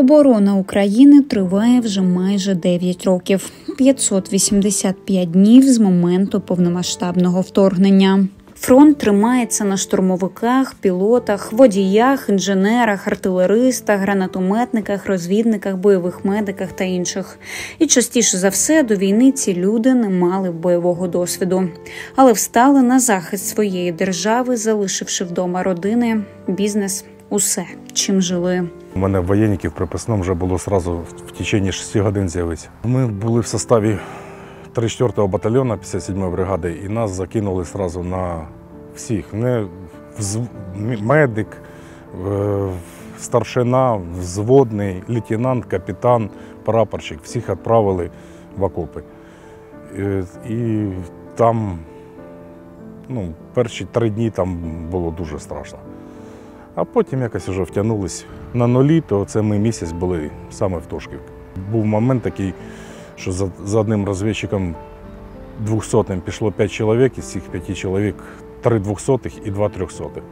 Оборона України триває вже майже 9 років 585 днів з моменту повномасштабного вторгнення. Фронт тримається на штурмовиках, пілотах, водіях, інженерах, артилеристах, гранатометниках, розвідниках, бойових медиках та інших. І частіше за все до війни ці люди не мали бойового досвіду, але встали на захист своєї держави, залишивши вдома родини, бізнес, усе чим жили. У мене воєнників приписному вже було одразу в течение 6 годин з'явитися. Ми були в составі 34-го батальйону 57-ї бригади, і нас закинули одразу на всіх. Не медик, е, старшина, взводний, лейтенант, капітан, прапорщик. Всіх відправили в окопи. Е, І там ну, перші три дні там було дуже страшно. А потім якось вже втягнулись на нулі, то це ми місяць були саме в Тошківці. Був момент такий, що за, за одним розвідчиком 200-м пішло 5 чоловік, із цих 5 чоловік 3 двохсотих і 2 трьохсотих.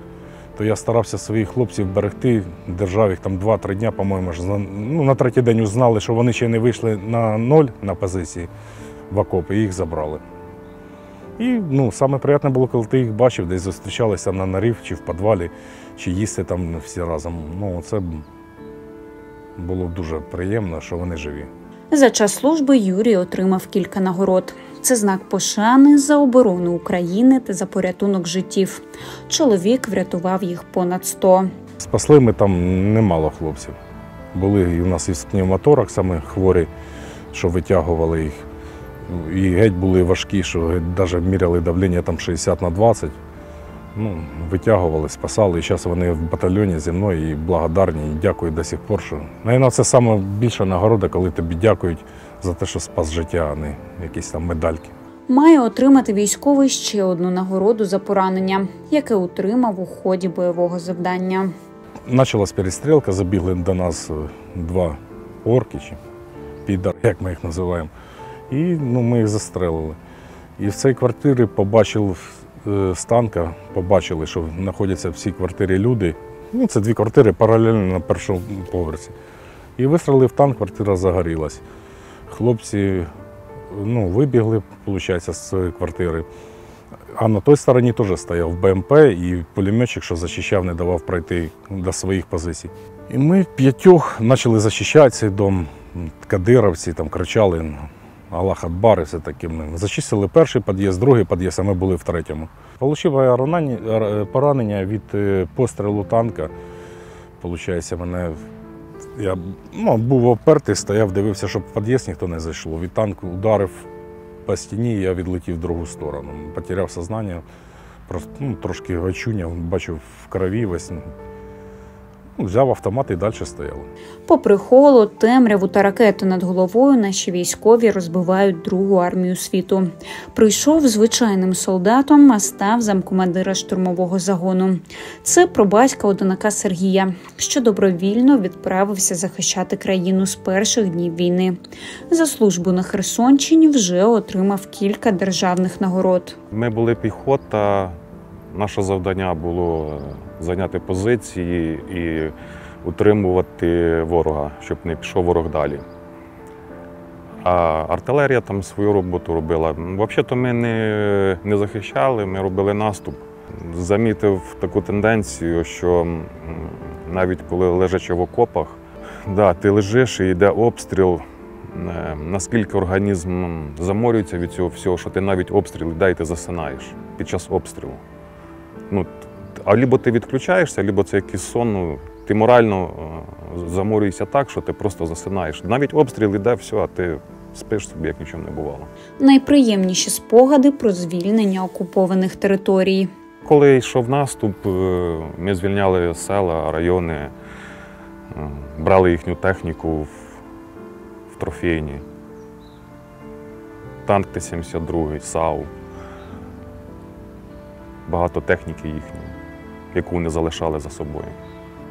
То я старався своїх хлопців берегти, держав їх там 2-3 дня, по-моєму, ну, на третій день узнали, що вони ще не вийшли на ноль на позиції в окопи, і їх забрали. І ну, саме приємне було, коли ти їх бачив, десь зустрічалися на нарів чи в підвалі, чи їсти там всі разом. Ну, це було дуже приємно, що вони живі. За час служби Юрій отримав кілька нагород. Це знак пошани за оборону України та за порятунок життів. Чоловік врятував їх понад 100. Спасли ми там немало хлопців. Були і у нас із пневмоторак саме хворі, що витягували їх. І геть були важкі, що навіть міряли давлення там 60 на 20. Ну, витягували, спасали. І зараз вони в батальйоні зі мною і благодарні, і дякую до сих пор. Що... Навіть це саме більша нагорода, коли тобі дякують за те, що спас життя, а не якісь там медальки. Має отримати військовий ще одну нагороду за поранення, яке отримав у ході бойового завдання. Почалась перестрілка, забігли до нас е, два орки, чи підар, як ми їх називаємо. І ну, ми їх застрелили. І в цій квартирі побачив е, з танка, побачили, що знаходяться в цій квартирі люди. Ну, це дві квартири паралельно на першому поверсі. І вистрелив танк, квартира загорілась. Хлопці ну, вибігли, виходить, з цієї квартири. А на той стороні теж стояв БМП і пулеметчик, що захищав, не давав пройти до своїх позицій. І ми п'ятьох почали захищати цей дом. Кадировці там кричали Аллах Акбар і все. Ми зачистили перший під'їзд, другий під'їзд, а ми були в третьому. Получив я поранення від е, пострілу танка. Получається, мене я ну, був опертий, стояв, дивився, щоб в під'їзд ніхто не зайшло. Від танку ударив по стіні, і я відлетів в другу сторону. Потеряв сознання, просто ну, трошки очуняв, бачив в крові весь. Ну, взяв автомат і далі стояли. Попри холод, темряву та ракети над головою, наші військові розбивають другу армію світу. Прийшов звичайним солдатом, а став замкомандира штурмового загону. Це про батька одинака Сергія, що добровільно відправився захищати країну з перших днів війни. За службу на Херсонщині вже отримав кілька державних нагород. Ми були піхота. Наше завдання було е, зайняти позиції і утримувати ворога, щоб не пішов ворог далі. А артилерія там свою роботу робила. Взагалі-то ми не, не захищали, ми робили наступ. Замітив таку тенденцію, що навіть коли лежачи в окопах, да, ти лежиш і йде обстріл. е, Наскільки організм заморюється від цього всього, що ти навіть обстріл іде і ти засинаєш під час обстрілу. Ну, т- а либо ти відключаєшся, либо це якийсь сон. Ну, ти морально е, заморюєшся так, що ти просто засинаєш. Навіть обстріл іде, все, а ти спиш собі, як нічого не бувало. Найприємніші спогади про звільнення окупованих територій. Коли йшов наступ, е, ми звільняли села, райони, е, брали їхню техніку в, в трофейні. Танк Т-72, САУ. Багато техніки їхньої, яку вони залишали за собою.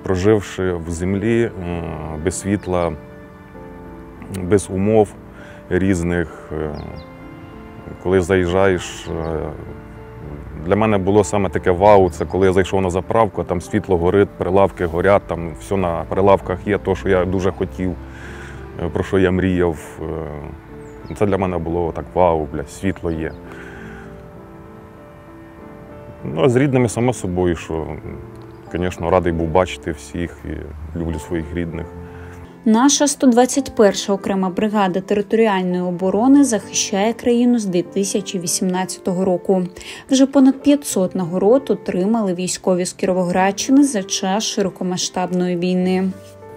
Проживши в землі е, без світла, без умов різних, е, коли заїжджаєш е, Для мене було саме таке вау, це коли я зайшов на заправку, там світло горить, прилавки горять, там все на прилавках є, то, що я дуже хотів, про що я мріяв. Це для мене було так вау, бля, світло є. Ну, а з рідними, само собою, що, звісно, радий був бачити всіх і люблю своїх рідних. Наша 121 окрема бригада територіальної оборони захищає країну з 2018 року. Вже понад 500 нагород отримали військові з Кіровоградщини за час широкомасштабної війни.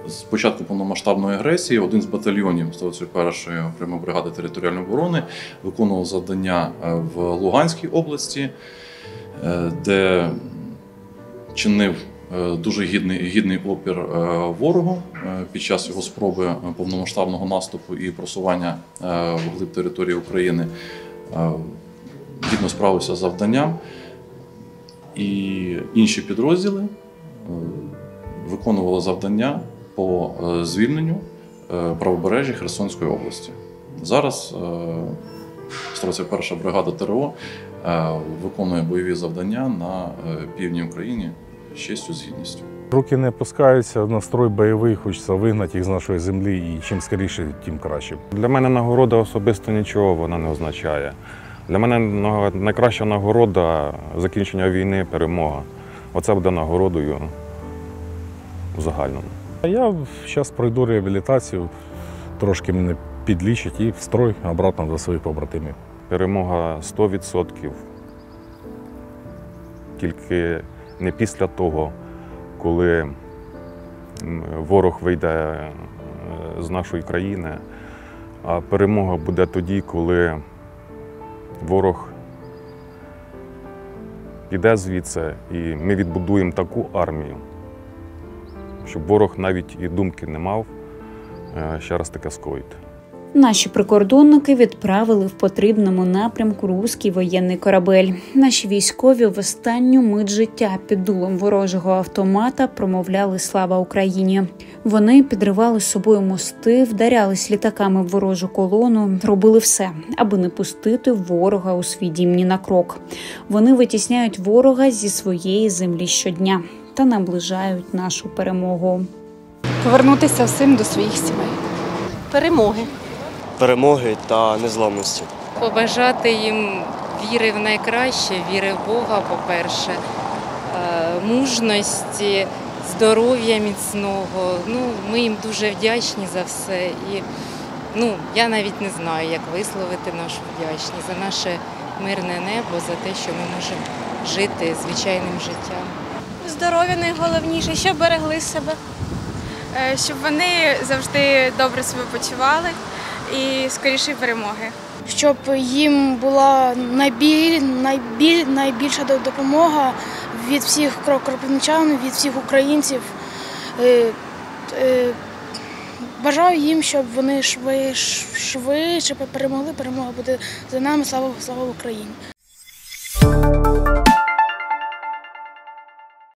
З початку повномасштабної агресії один з батальйонів 121-ї окремої бригади територіальної оборони виконував завдання е, в Луганській області, де чинив е, дуже гідний, гідний опір е, ворогу е, під час його спроби повномасштабного наступу і просування е, вглиб території України. Е, Гідно справився з завданням. І інші підрозділи е, виконували завдання по е, звільненню е, правобережжя Херсонської області. Зараз е, 121 бригада ТРО е, виконує бойові завдання на е, півдні України з честю, з гідністю. Руки не опускаються, настрой бойовий, хочеться вигнати їх з нашої землі, і чим скоріше, тим краще. Для мене нагорода особисто нічого вона не означає. Для мене найкраща нагорода закінчення війни, перемога. Оце буде нагородою в загальному. А я зараз пройду реабілітацію, трошки мене підлічать і в строй обратно до своїх побратимів. Перемога 100%. Тільки не після того, коли ворог вийде е, з нашої країни, а перемога буде тоді, коли ворог піде звідси, і ми відбудуємо таку армію, щоб ворог навіть і думки не мав е, ще раз таке скоїти. Наші прикордонники відправили в потрібному напрямку руський воєнний корабель. Наші військові в останню мить життя під дулом ворожого автомата промовляли слава Україні. Вони підривали собою мости, вдарялись літаками в ворожу колону, робили все, аби не пустити ворога у свій дім ні на крок. Вони витісняють ворога зі своєї землі щодня та наближають нашу перемогу. повернутися всім до своїх сімей. перемоги. Перемоги та незламності. побажати їм віри в найкраще, віри в Бога, по-перше, е, мужності, здоров'я міцного. Ну, ми їм дуже вдячні за все. І ну, я навіть не знаю, як висловити нашу вдячність за наше мирне небо, за те, що ми можемо жити звичайним життям. Здоров'я найголовніше, щоб берегли себе. Е, Щоб вони завжди добре себе почували і скорішої перемоги. Щоб їм була найбіль, найбіль, найбільша допомога від всіх кро- кропивничан, від всіх українців. Е, е, Бажаю їм, щоб вони швидше перемогли. Перемога буде за нами. Слава, слава Україні!